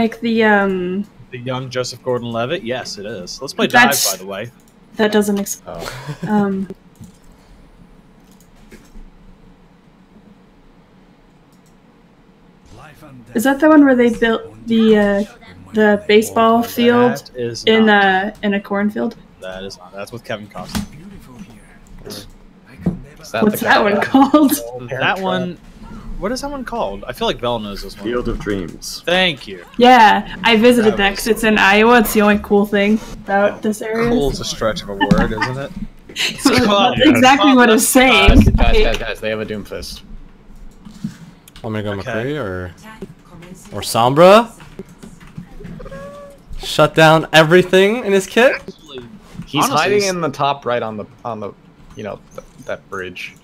Like the um The young Joseph Gordon-Levitt. Yes, it is. Let's play dive, by the way. that doesn't ex- Oh. um Is that the one where they built the uh the baseball field That is in not. uh in a cornfield? That is not. That's with Kevin Costner. Is that What's that one called? That one. What is that one called? I feel like Bell knows this one. Field of Dreams. Thank you. Yeah, I visited that because it's in Iowa. It's the only cool thing about this area. Cool is a stretch of a word, isn't it? That's exactly what it's saying. Guys, guys, guys, guys, they have a Doomfist. Want me to go Okay. McCree or or Sombra? Shut down everything in his kit. He's Honestly, hiding in the top right on the on the you know th that bridge.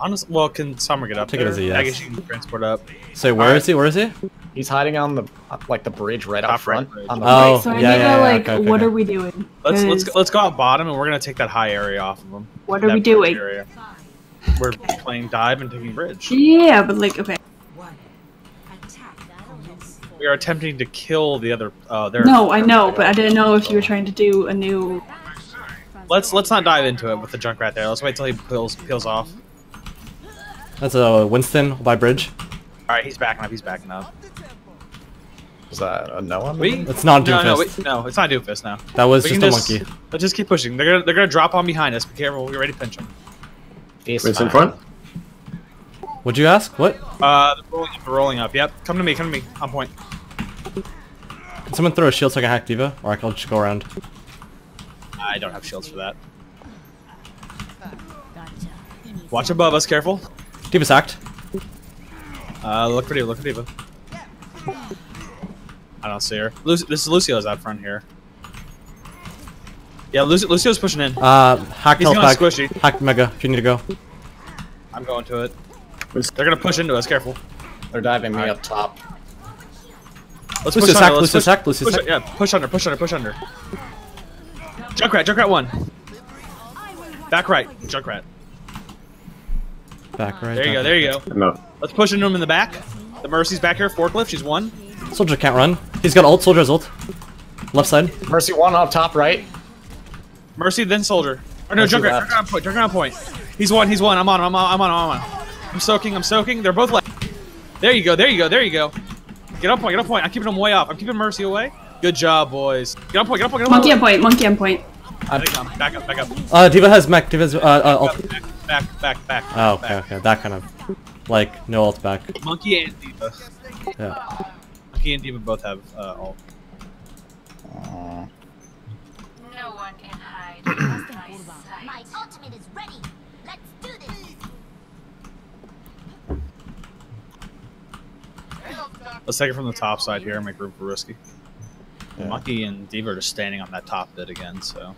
Honest. Well, can Sombra get up Take it as a I yes. guess you can transport up. Say where is he? Where is he? He's hiding on the like the bridge right Top up front. right. On the Oh, Right, so I yeah, need yeah, to like, okay, okay, what okay. are we doing? Let's let's 'Cause go, let's go out bottom and we're gonna take that high area off of them. What are we doing? Area. We're playing dive and taking bridge. Yeah, but like, okay. We are attempting to kill the other. Uh, their, No, I know, but I didn't know if you were trying to do a new. Let's let's not dive into it with the junk right there. Let's wait till he peels peels off. That's a Winston by bridge. All right, he's backing up. He's backing up. Is that a no on We. It's not No, no, Doomfist. wait, no, it's not Doofus now. That was We just a just- monkey. Let's just keep pushing. They're gonna they're gonna drop on behind us. Be careful. We're ready to pinch them. It's in front? What'd you ask? What? Uh, they're rolling up. They're rolling up. Yep. Come to me. Come to me. On point. Can someone throw a shield so I can hack D.Va? Or I can just go around. I don't have shields for that. Watch above us. Careful. D.Va's hacked. Uh, look for D.Va. Look for D.Va. I don't see her. Lu this is Lucio's out front here. Yeah, Lucio Lucio's pushing in. Uh, hack He's health going pack. squishy. Hack Mega if you need to go. I'm going to it. They're gonna push into us. Careful. They're diving me Alright. up top. Let's Lucio's push hacked, under. Let's Lucio's push, hacked, Lucio's push, hacked. Yeah, push under. Push under. Push under. Junkrat. Junkrat one. Back right. Junkrat. Back right. There you go. There you go. No. Let's push into him in the back. The Mercy's back here. Forklift. She's one. Soldier can't run. He's got ult. Soldier has ult. Left side. Mercy one up top right. Mercy, then Soldier. Or no, Mercy Junkrat. left. On point. Junkrat on point. He's one. He's one. I'm on. I'm on. I'm on. I'm on. I'm soaking. I'm soaking. They're both left. There you go. There you go. There you go. Get on point. Get on point. I'm keeping them way off. I'm keeping Mercy away. Good job, boys. Get on point. Get on point. Get on Monkey on point. point. Monkey on point. There they. Back up. Back up. Uh, D.Va has mech. D.Va has uh, uh ult. Back. Back. Back. Back. Oh, okay, back. okay. That kind of like no ult back. Monkey and D.Va. Yeah. Monkey and D.Va both have uh, ult. Uh, No one can hide from my. My ultimate is ready. Let's do this. Let's take it from the top side here and make room for Risky. Yeah. Monkey and D.Va are just standing on that top bit again, so.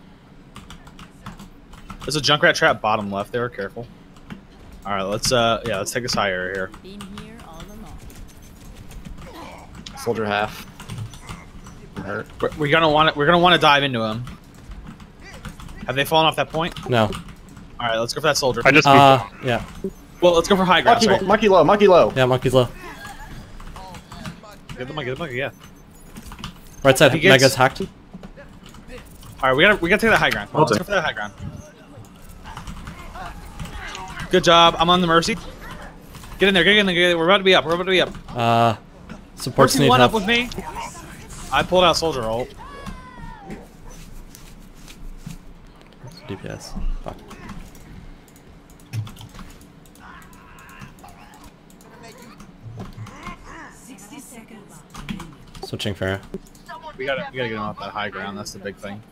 There's a Junkrat trap bottom left there, careful. Alright, let's uh yeah, let's take this higher here. soldier half. Hurt. We're, we're gonna want to we're gonna want to dive into him. Have they fallen off that point? No. Alright, let's go for that soldier. I just Uh, yeah. well, let's go for high ground. Monkey, Sorry. monkey low. Monkey low. Yeah, monkey's low. Get the monkey, get the monkey, yeah. Right side. He gets- Mega's hacked. Alright, we gotta we gotta take that high ground. Come let's go for that high ground. Good job. I'm on the mercy. Get in there, get in there, get in there. We're about to be up. We're about to be up. Uh, supports Mercy need one help. up with me. I pulled out soldier ult. DPS. Fuck. Switching Pharah. We gotta we gotta get him off that high ground. That's the big thing.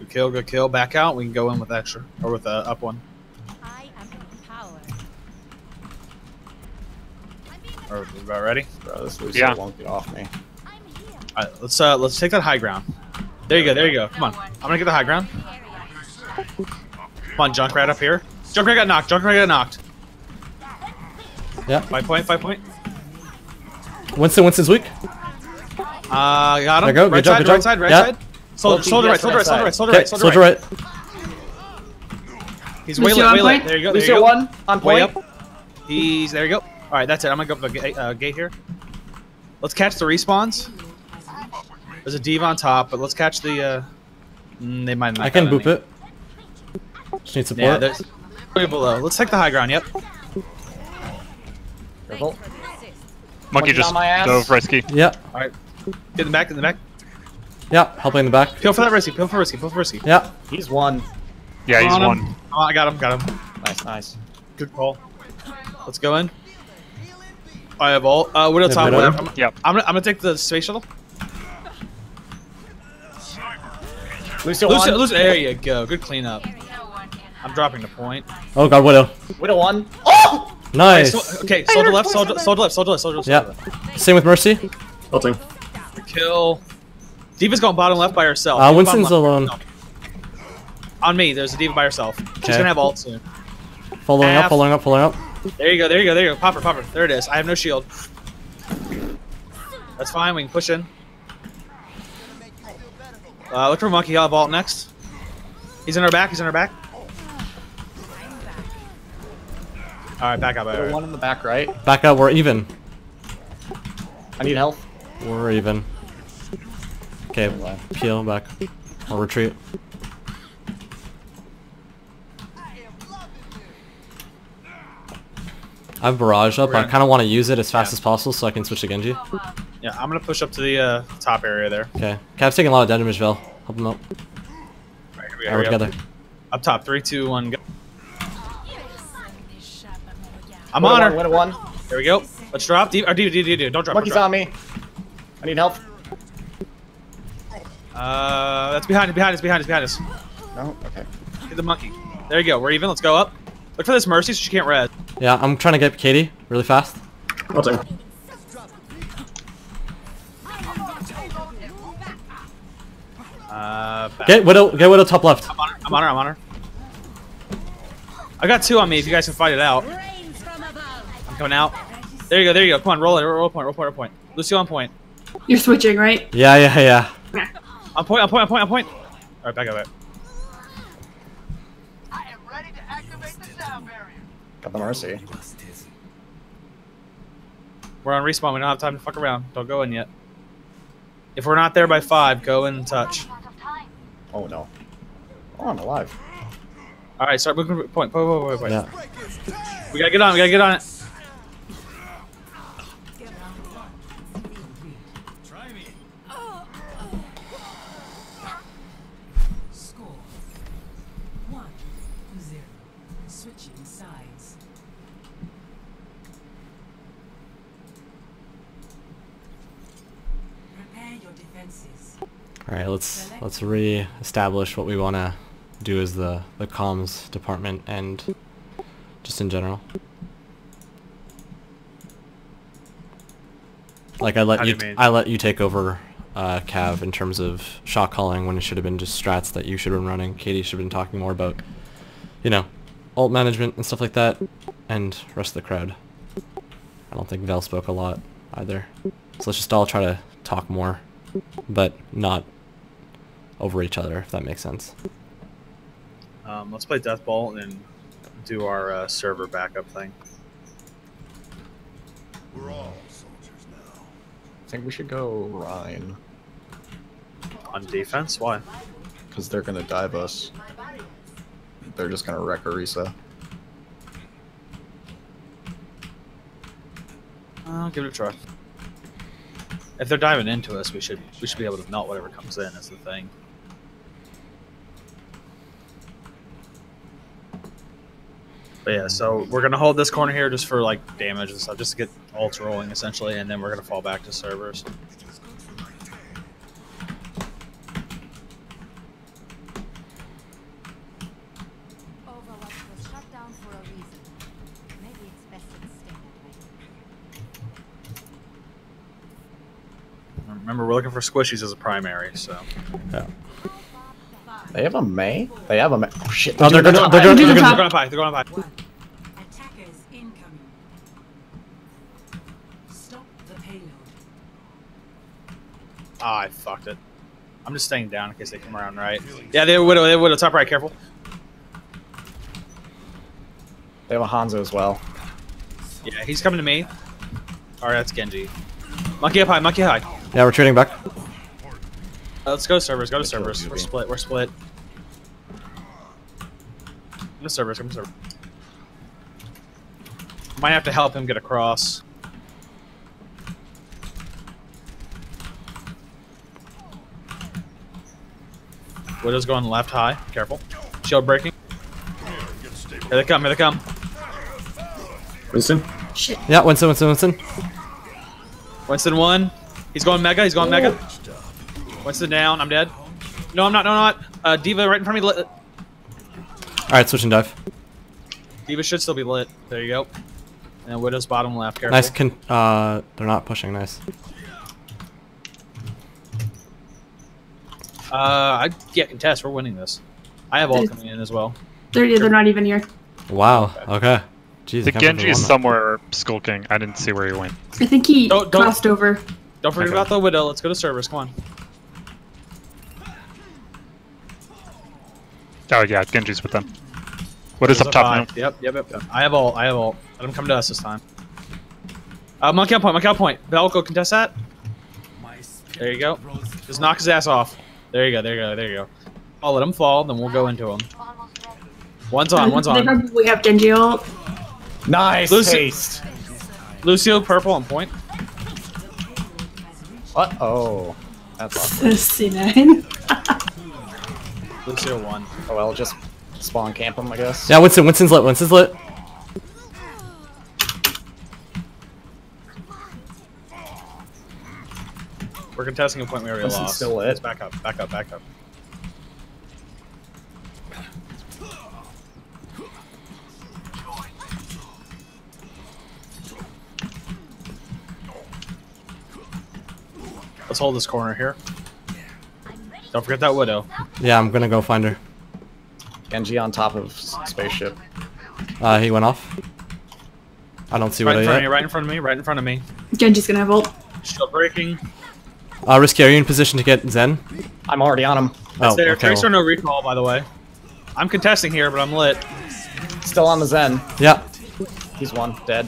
Good kill, good kill. Back out. We can go in with extra or with uh, up one. I am power. Are we about ready? Bro, this Lucio Yeah. won't get off me. All right, let's uh let's take that high ground. There you go. There you go. Come on. I'm gonna get the high ground. Come on, Junkrat up here. Junkrat got knocked. Junkrat got knocked. Yeah. Five point. Five point. Winston. Winston's weak. Uh, got him. There you go. Good Right job, side. good Right job. side. Right Yeah. side. Soldier, soldier right. yes, Soldier right. right Soldier right. Soldier right. Soldier, Soldier right. right. He's way late. Way late. There you go. There you Lucio go. one on Way point. up. He's there. You go. All right. That's it. I'm gonna go up the gate, uh, gate here. Let's catch the respawns. There's a div on top, but let's catch the. Uh, mm, they might. not I can boop any. it. Just need Yeah, support. there's way below. Let's take the high ground. Yep. Careful. Monkey Monkey just on my ass. dove risky. yeah, All right. Get in the back. Get in the back. Yeah. Helping in the back. Peel for that risky. Peel for risky. Peel for risky. Yeah. He's one. Yeah, he's On one. Oh, I got him. Got him. Nice, nice. Good call. Let's go in. I have all. Uh, Widow Yeah, top. Widow. Widow. I'm, Yep. I'm gonna. I'm gonna take the space shuttle. Lucio, Lucio, one. Lucio, there you go. Good cleanup. No one can hide. I'm dropping the point. Oh god, Widow. Widow one. Oh! Nice. So- okay, soldier left, soldier, soldier left, soldier left, soldier left. Yeah. Same with Mercy. Ulting. Kill. D.Va's going bottom left by herself. Uh, Winston's bottom alone. left. On me, there's a D.Va by herself. She's gonna have ult soon. Following up, Half. following up, following up. There you go, there you go, there you go. Pop her, pop her. There it is. I have no shield. That's fine, we can push in. Uh, look for Monkey, he'll have ult next. He's in our back, he's in our back. Alright, back up, Widow alright. one in the back right. Back up, we're even. I need health. We're even. Okay, peel back. Or retreat. I have Barrage up, but I kind of want to use it as fast Yeah. as possible so I can switch to Genji. Yeah, I'm gonna push up to the uh, top area there. Okay. Cav's taking a lot of damage, Vel. Help him out. Alright, here we Yeah, go, we're here together. Up top, three, two, one, go. I'm Widow on one, her. Widow one. There we go. Let's drop. D.Va, or D.Va, D.Va, D.Va, don't drop. Monkey's don't on me. I need help. Drop. Uh, that's behind us, behind us, behind us, behind us. No? Okay. Get the monkey. There you go. We're even. Let's go up. Look for this Mercy so she can't res. Yeah, I'm trying to get Katie really fast. Ulting. Uh. Get Widow, get Widow top left. I'm on her. I'm on her. I'm on her. I got two on me if you guys can fight it out. I'm coming out. There you go. There you go. Come on, roll it. Roll point. Roll point. Roll point. Lucio on point. You're switching, right? Yeah, yeah, yeah. On point. On point. On point. On point. All right, back up. Back. Got the mercy. We're on respawn. We don't have time to fuck around. Don't go in yet. If we're not there by five, go in and touch. Oh no. Oh, I'm alive. All right, start moving. Point. Point. Point. Point. point. Yeah. We gotta get on. We gotta get on it. Let's re-establish what we want to do as the the comms department and just in general. Like I let How you, you? I let you take over uh, Cav in terms of shot calling when it should have been just strats that you should have been running. Katie should have been talking more about, you know, ult management and stuff like that, and rest of the crowd. I don't think Vel spoke a lot either. So let's just all try to talk more, but not over each other, if that makes sense. Um, let's play Death Ball and do our uh, server backup thing. I think we should go Rein. On defense? Why? Because they're gonna dive us. They're just gonna wreck Orisa. I'll give it a try. If they're diving into us, we should we should be able to melt whatever comes in. That's the thing. But yeah, so we're gonna hold this corner here just for like damage and stuff, just to get ults rolling essentially, and then we're gonna fall back to servers. Overwatch was shut down for a reason. Maybe it's best to stay that way. Remember, we're looking for squishies as a primary, so Yeah. They have a Mei? They have a Mei. Oh shit. Oh, they're gonna, that. they're Do gonna, the they're they're gonna, top. going by. They're going by. Attackers incoming. Stop the payload. Ah, I fucked it. I'm just staying down in case they come around right. Yeah, they widow. They widow. Top right. Careful. They have a Hanzo as well. Yeah, he's coming to me. Alright, that's Genji. Monkey up high, monkey high. Yeah, we're retreating back. Uh, let's go to servers, go to servers. We're B. split, we're split. Come to servers, come to servers. Might have to help him get across. Widow's going left high. Careful. Shield breaking. Here they come, here they come. Winston? Yeah, Winston, Winston, Winston. Winston one. He's going mega, he's going mega. Winston down, I'm dead. No, I'm not, no, I'm not. Uh, D.Va right in front of me. lit- Alright, switch and dive. D.Va should still be lit. There you go. And Widow's bottom left. Careful. Nice con- uh, they're not pushing, nice. Uh, I yeah, contest. We're winning this. I have all coming in as well. They're they're not even here. Wow, okay. Jeez, The I can't believe Genji's we won that. somewhere skulking. I didn't see where he went. I think he Don't- don't- crossed over. Don't forget Okay. about the widow. Let's go to servers. Come on. Oh yeah, Genji's with them. What is Widows up top high. now? Yep, yep, yep. I have all. I have all. Let him come to us this time. Uh, monkey out point. Monkey out point. Belko contest that. There you go. Just knock his ass off. There you go. There you go. There you go. I'll let him fall. Then we'll go into him. One's on. One's on. We have Genji ult. Nice Lucy- taste. Lucio purple on point. What? Oh. That's awesome. C9. Lucio one. Oh well, just spawn camp him, I guess. Yeah, Winston, Winston's lit, Winston's lit. We're contesting a point where we already Winston's lost. still lit. Let's back up. Back up. Back up. Let's hold this corner here. Don't forget that widow. Yeah, I'm gonna go find her. Genji on top of spaceship. Uh, he went off. I don't see Right what in I front of yet. me. Right in front of me. Right in front of me. Genji's gonna have ult. Shield breaking. Uh, Risky, are you in position to get Zen? I'm already on him. That's oh, there. okay. Tracer well- no recall, by the way. I'm contesting here, but I'm lit. Still on the Zen. Yeah, He's one. Dead.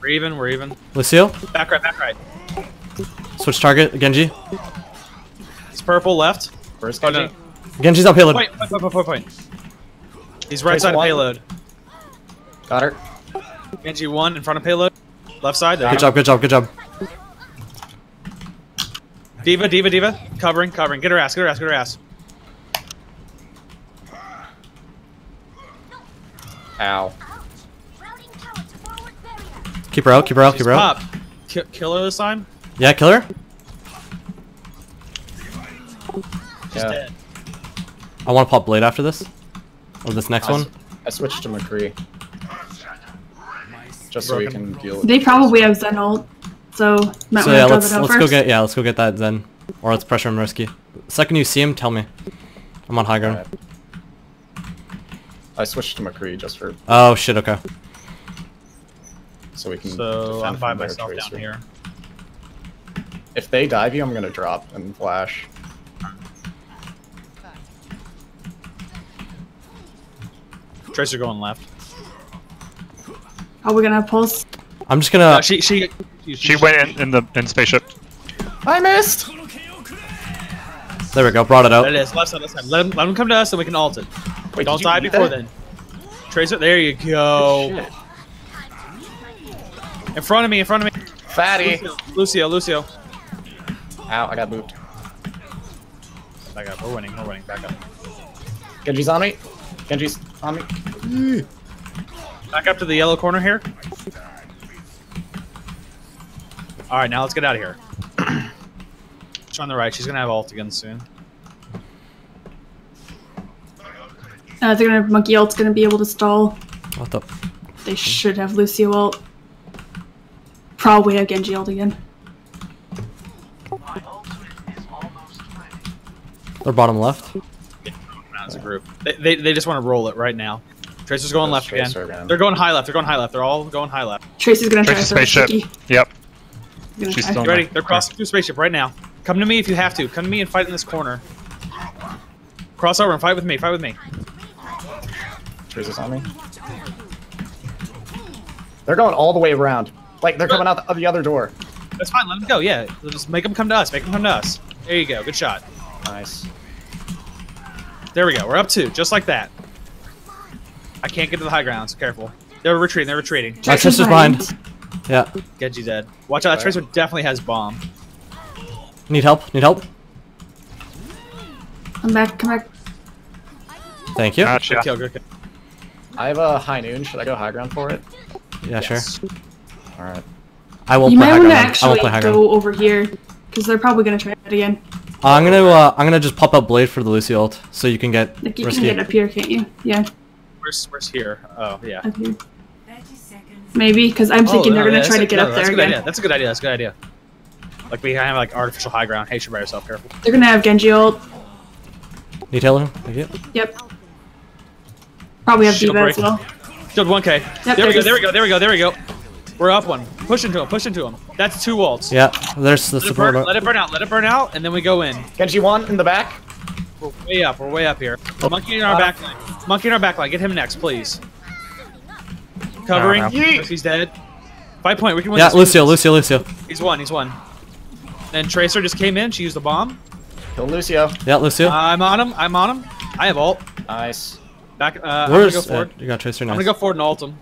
We're even. We're even. Lucio, Back right. Back right. switch target, Genji. It's purple left. Where's Oh Genji? no. Genji's on payload. Point, point, point, point, point, point. He's right Tracer side of one. payload. Got her. Genji one in front of payload. Left side. There Good job, good job, good job. D.Va, D.Va, D.Va. Covering, covering. Get her ass. Get her ass. Get her ass. Ow. Routing towards forward barrier. Keep her out, keep her out, She's keep her out. pop. Ki- kill her this time. Yeah, kill her. She's Yeah. dead. I want to pop Blade after this. Or this next I one. s- I switched to McCree. Just so we can deal with They probably have Zen ult, so might So yeah, let's that out let's go get yeah, let's go get that Zen. Or let's pressure him risky. Second you see him, tell me. I'm on high ground. Alright. I switched to McCree just for Oh shit, okay. so we can. So I'm by myself tracer. down here. If they dive you, I'm gonna drop and flash. Tracer going left. Are we gonna have pulse? I'm just gonna Uh, she she she, She went in, in the in spaceship. I missed. there we go, brought it There out. it is. Left side. Left side. Let him let him come to us, and we can ult it. Wait, Don't die before that? then. Tracer. There you go. Shit. In front of me. In front of me. Fatty. Lucio. Lucio. Ow, I got moved. Back up. We're winning. We're winning. Back up. Genji's on me. Genji's on me. Back up to the yellow corner here. All right, now let's get out of here. She's on the right. She's gonna have ult again soon. Uh, they're gonna have monkey ult's gonna be able to stall. What the They should have Lucio ult. Probably have Genji ult again. they're bottom left. Not as a group. They, they, they just want to roll it right now. Tracer's going There's left again. Tracer again. They're going high left. They're going high left. They're all going high left. Tracy's gonna try Tracer to throw a spaceship. Yep. Gonna She's still ready? there. They're crossing through spaceship right now. Come to me if you have to. Come to me and fight in this corner. Cross over and fight with me. Fight with me. Tracer's on me. They're going all the way around. Like they're coming out the, the other door. That's fine. Let them go. Yeah, just make them come to us. Make them come to us. There you go. Good shot. Nice. There we go. We're up two, just like that. I can't get to the high ground, so careful. They're retreating. They're retreating. My Tracer's sister's behind. Yeah. Genji dead. Watch out. That Tracer definitely has bomb. Need help? Need help? Come back, come back. Thank you. Gotcha. Good kill. Good kill. I have a high noon. Should I go high ground for it? Yeah, sure. All right. I won't You play might high want to ground. I actually won't play high ground. go over here, because they're probably gonna try it again. I'm gonna uh, I'm gonna just pop up blade for the Lucy ult, so you can get Like you risky. can get up here, can't you? Yeah, Where's Where's here? Oh yeah. up here. 30 seconds. Maybe, because I'm oh, thinking Oh, they're no, gonna try a- to get no, up that's there a good again. Idea. That's a good idea. That's a good idea. Like we have like artificial high ground. Hey, should by yourself. Careful. They're gonna have Genji ult. Need healer? Thank you. Yep. Probably have Shield D.Va as break. well. Shield 1k. Yep, there we go. There we go. There we go. There we go. We're up one. Push into him. Push into him. That's two ults. Yeah, there's the Let it, burn, let it burn out. Let it burn out, and then we go in. Genji one in the back. We're way up. We're way up here. Monkey in our back line. Monkey in our back line. Get him next, please. Covering. No, no. He's dead. Five point. We can win Yeah, this. We can Lucio. Lucio, Lucio. He's one. He's one. Then Tracer just came in. She used the bomb. Kill Lucio. Yeah, Lucio. I'm on him. I'm on him. I have ult. Nice. Back. Uh, I'm Where's gonna go forward. uh, you got Tracer now. I'm gonna go forward and ult him.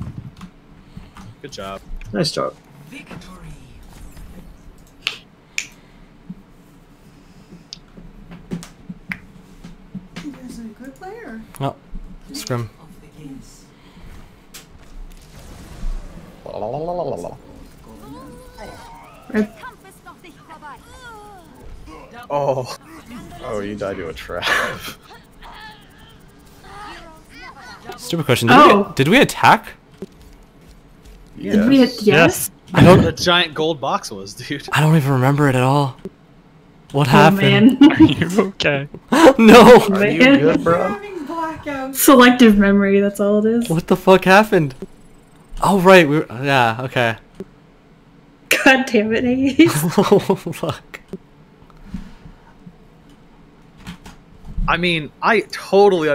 Good job. Nice job. Victory. You guys are a good player. Oh, scrim. Oh. Oh, you died to a trap. Stupid question. Did, Oh. we, did we attack? Did we hit yes? I don't. The giant gold box was, dude. I don't even remember it at all. What Oh happened? man. Are you okay? no. Oh, Are you good, bro? Selective memory, that's all it is. What the fuck happened? Oh right, we were, yeah, okay. God damn it, Hayes. oh fuck. I mean, I totally